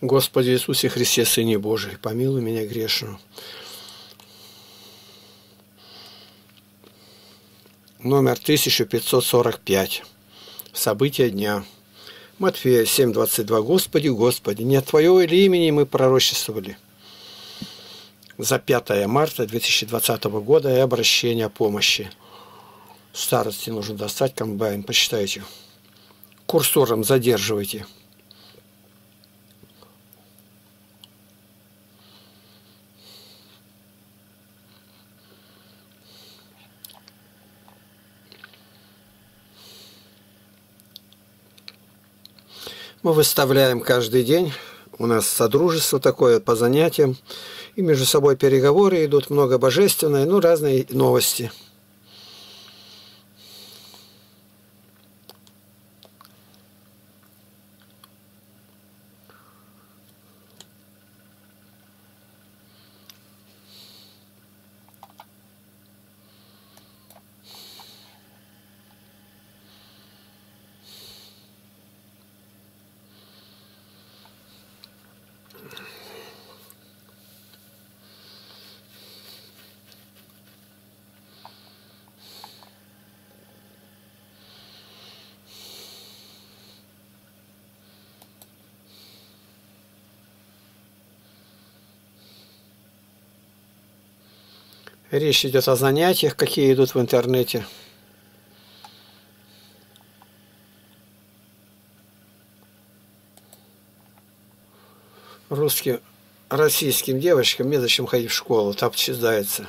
Господи Иисусе Христе, Сыне Божий, помилуй меня грешную. Номер 1545. События дня. Матфея 7.22. Господи, Господи, не от Твоего или имени мы пророчествовали. За 5 марта 2020 года и обращение о помощи. Старости нужно достать комбайн, почитайте. Курсором задерживайте. Мы выставляем каждый день. У нас содружество такое по занятиям. И между собой переговоры идут, много божественной, ну, разные новости. Речь идет о занятиях, какие идут в интернете. Русским, российским девочкам незачем ходить в школу, там читается.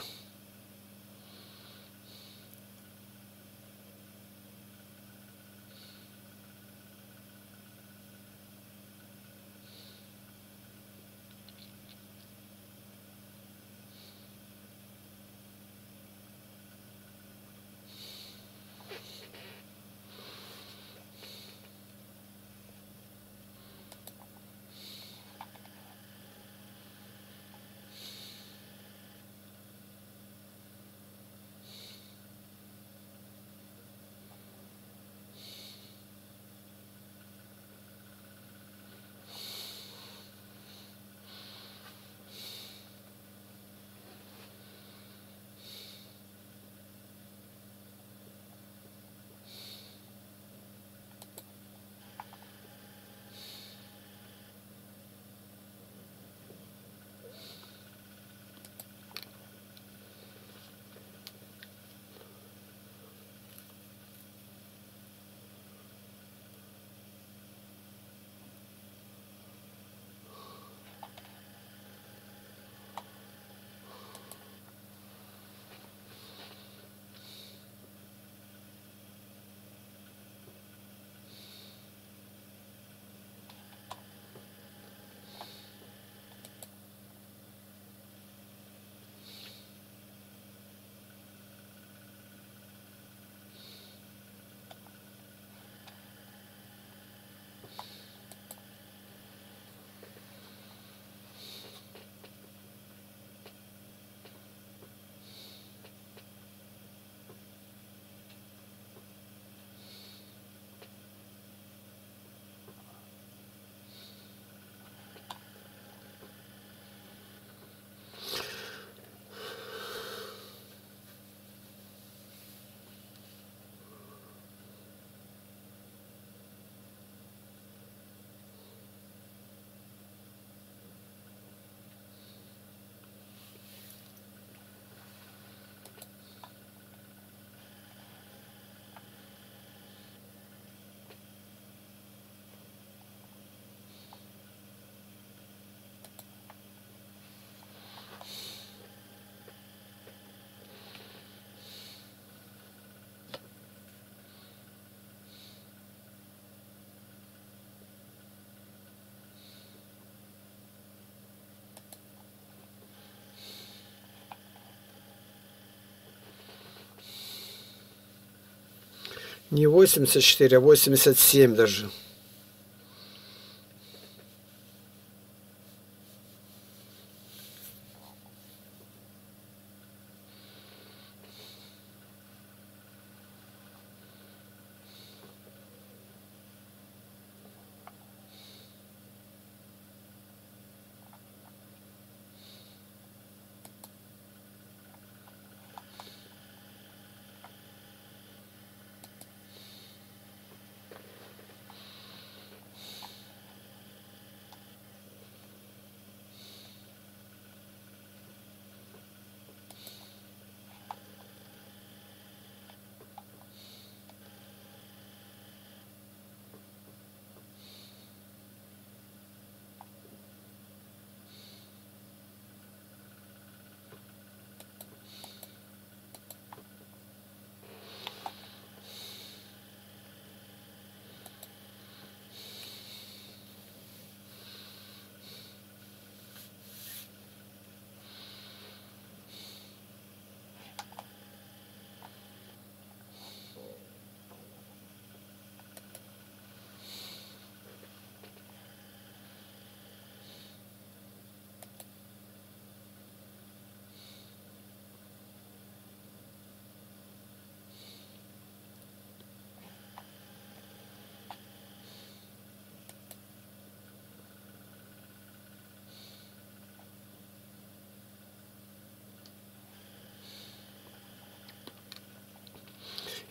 Не 84, а 87 даже.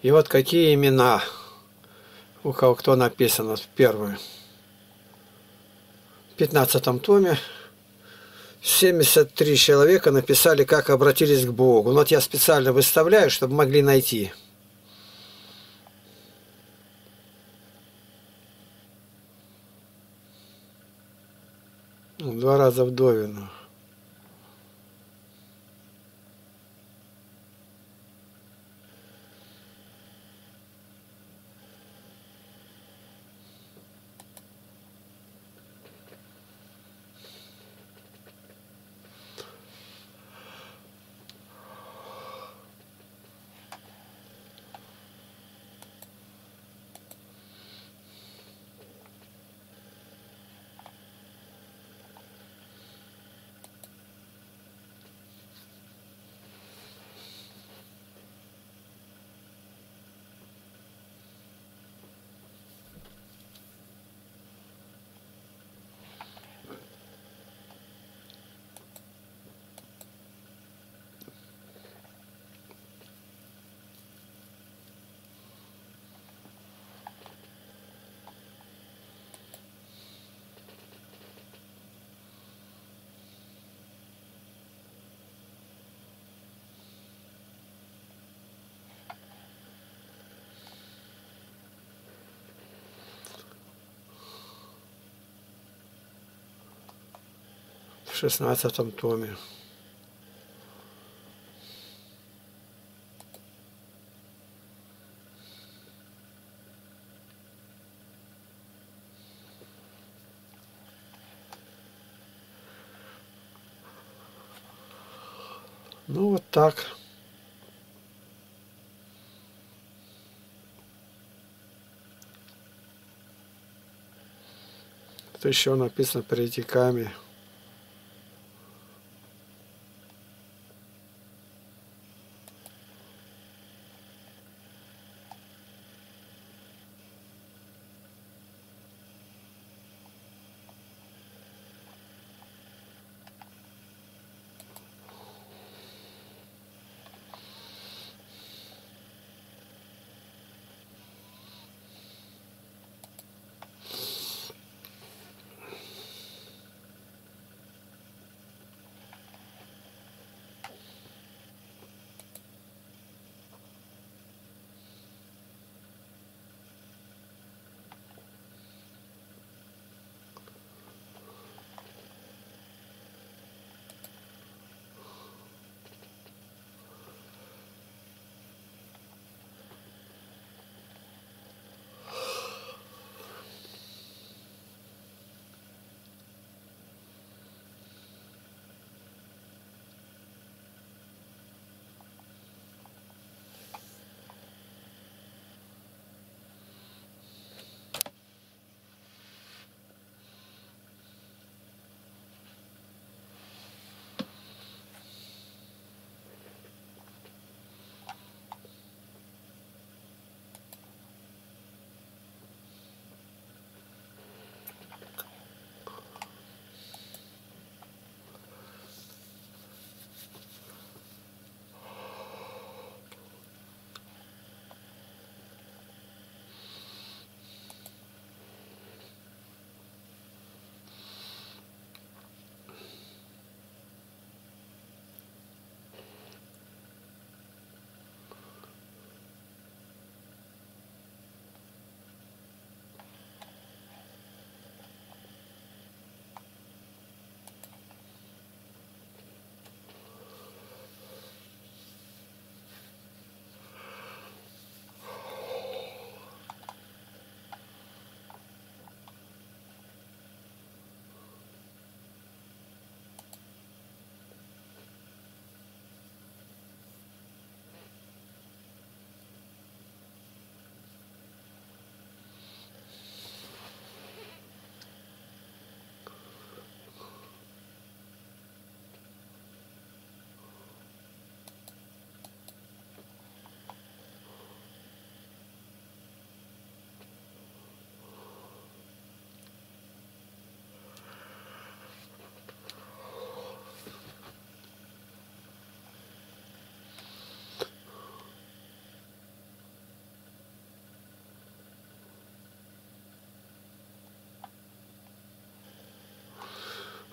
И вот какие имена у кого кто написано в первую. В 15 томе 73 человека написали, как обратились к Богу. Ну, вот я специально выставляю, чтобы могли найти. Два раза вдовину. В шестнадцатом томе. Ну вот так. Тут еще написано перетеками.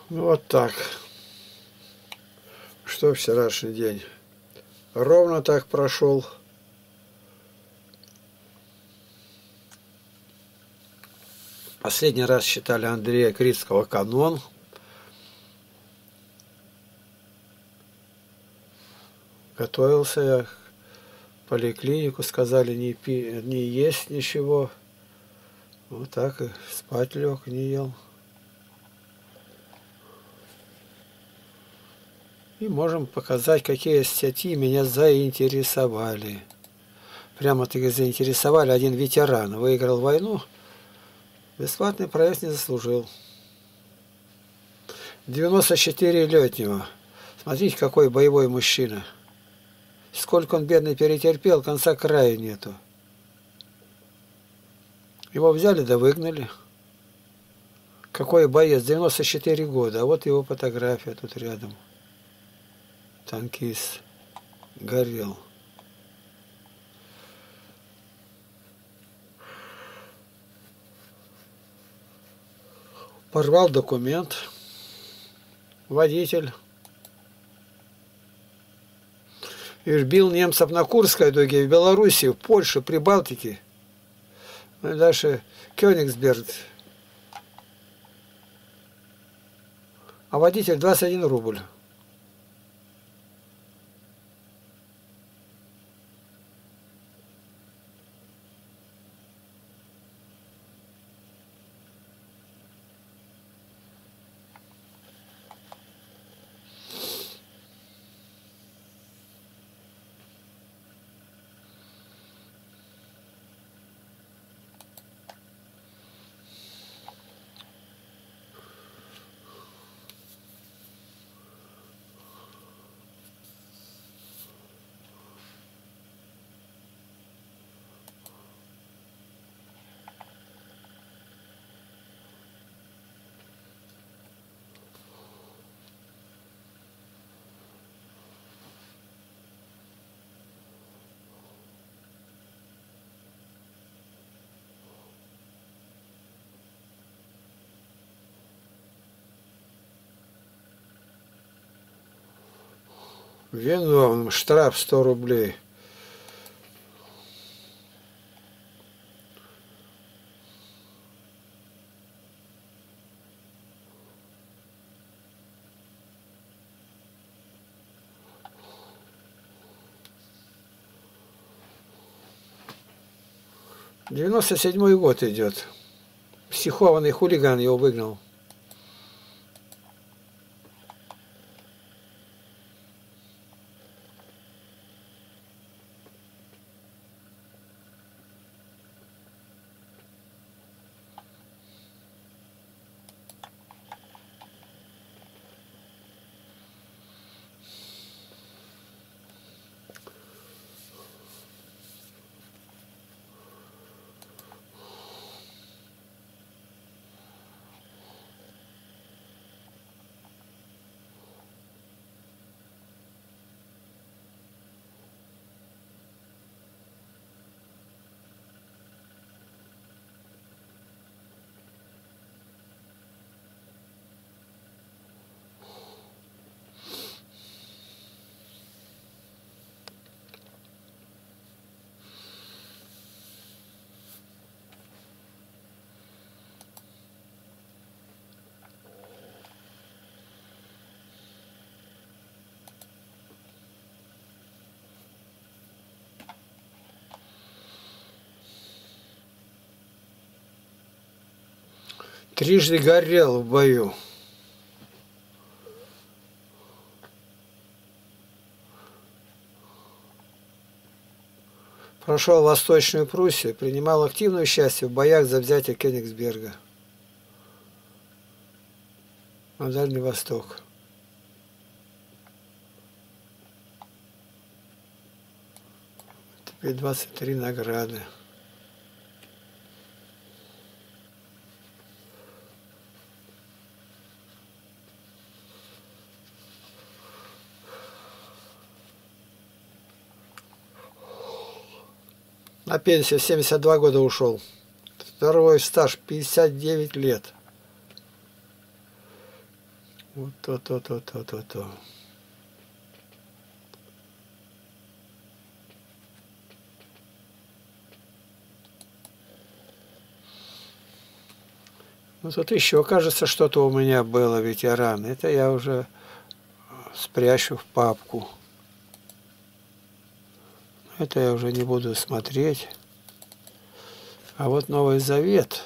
Вот так. Что вчерашний день? Ровно так прошел. Последний раз считали Андрея Критского канон. Готовился я в поликлинику, сказали не, пи, не есть ничего. Вот так и спать лег, не ел. И можем показать, какие статьи меня заинтересовали. Прямо-таки заинтересовали. Один ветеран выиграл войну, бесплатный проезд не заслужил. 94-летнего. Смотрите, какой боевой мужчина. Сколько он, бедный, перетерпел, конца края нету. Его взяли да выгнали. Какой боец, 94 года. А вот его фотография тут рядом танкист горел. Порвал документ. Водитель. И бил немцев на Курской дуге, в Белоруссии, в Польше, Прибалтике. Ну и дальше Кёнигсберг. А водитель 21 рубль. Виновным штраф 100 рублей. Девяносто седьмой год идет. Психованный хулиган его выгнал. Трижды горел в бою. Прошел Восточную Пруссию, принимал активное участие в боях за взятие Кенигсберга на Дальний Восток. Теперь 23 награды. На пенсию 72 года ушел. Второй стаж 59 лет. Вот то, то, то, то, то, то. Ну тут еще, кажется, что-то у меня было, ветеран. Это я уже спрячу в папку. Это я уже не буду смотреть. А вот Новый Завет,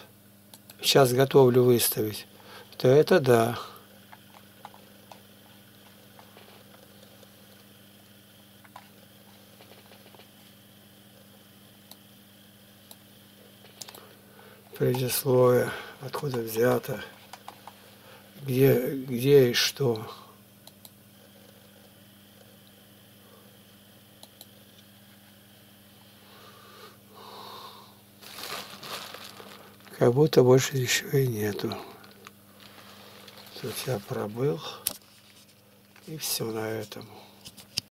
сейчас готовлю выставить, то это да. Предисловие, откуда взято, где, где и что. Как будто больше еще и нету. Тут я пробыл, и все на этом.